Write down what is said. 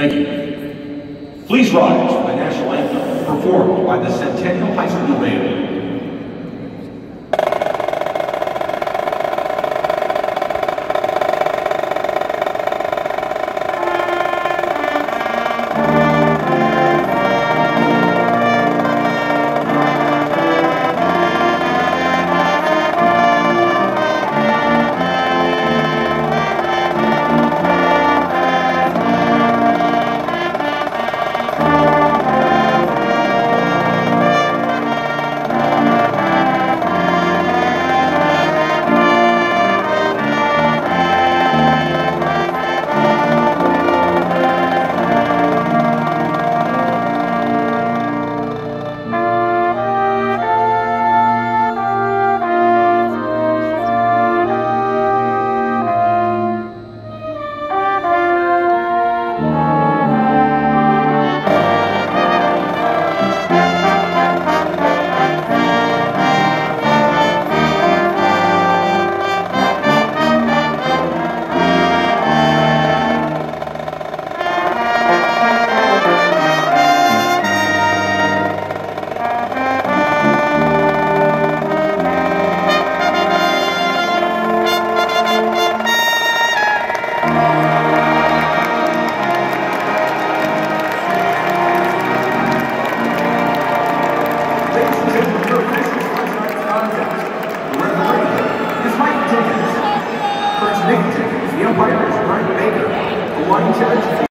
Thank you. Please rise for the national anthem performed by the Centennial High School. fighters Frank Baker, one judge.